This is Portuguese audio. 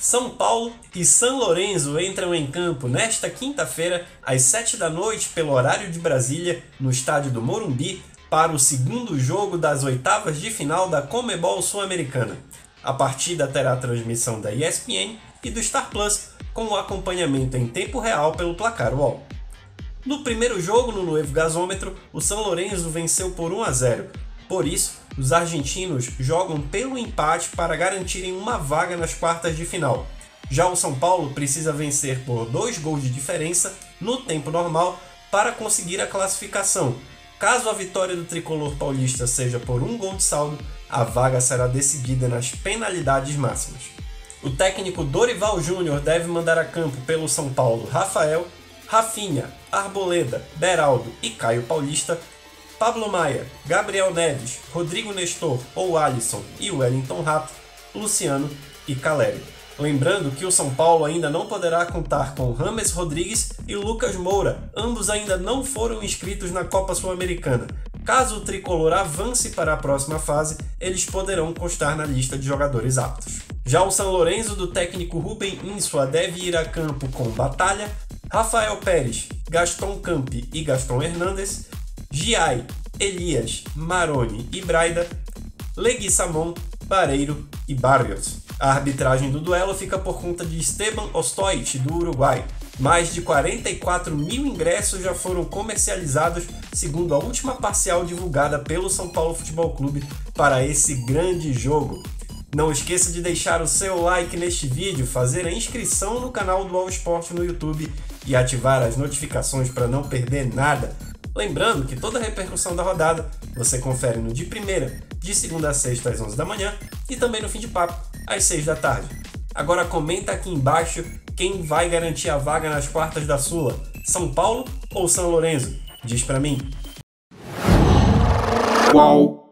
São Paulo e São Lourenço entram em campo nesta quinta-feira, às 7 da noite, pelo horário de Brasília, no estádio do Morumbi, para o segundo jogo das oitavas de final da Comebol Sul-Americana. A partida terá transmissão da ESPN e do Star Plus, com o acompanhamento em tempo real pelo placar UOL. No primeiro jogo no Novo Gasômetro, o São Lourenço venceu por 1 a 0. Por isso, os argentinos jogam pelo empate para garantirem uma vaga nas quartas de final. Já o São Paulo precisa vencer por dois gols de diferença no tempo normal para conseguir a classificação. Caso a vitória do tricolor paulista seja por um gol de saldo, a vaga será decidida nas penalidades máximas. O técnico Dorival Júnior deve mandar a campo pelo São Paulo Rafael, Rafinha, Arboleda, Beraldo e Caio Paulista Pablo Maia, Gabriel Neves, Rodrigo Nestor ou Alisson e Wellington Rato, Luciano e Calério. Lembrando que o São Paulo ainda não poderá contar com Rames Rodrigues e Lucas Moura, ambos ainda não foram inscritos na Copa Sul-Americana. Caso o tricolor avance para a próxima fase, eles poderão constar na lista de jogadores aptos. Já o São Lourenço do técnico Rubem Insua deve ir a campo com Batalha, Rafael Pérez, Gaston Campi e Gaston Hernandes, Giai, Elias, Maroni e Braida, Leguissamon, Bareiro e Barrios. A arbitragem do duelo fica por conta de Esteban Ostoit, do Uruguai. Mais de 44 mil ingressos já foram comercializados, segundo a última parcial divulgada pelo São Paulo Futebol Clube para esse grande jogo. Não esqueça de deixar o seu like neste vídeo, fazer a inscrição no canal do All Sport no YouTube e ativar as notificações para não perder nada. Lembrando que toda a repercussão da rodada você confere no de primeira, de segunda a sexta às 11 da manhã e também no fim de papo às 6 da tarde. Agora comenta aqui embaixo quem vai garantir a vaga nas quartas da Sula, São Paulo ou São Lourenço? Diz para mim. Qual?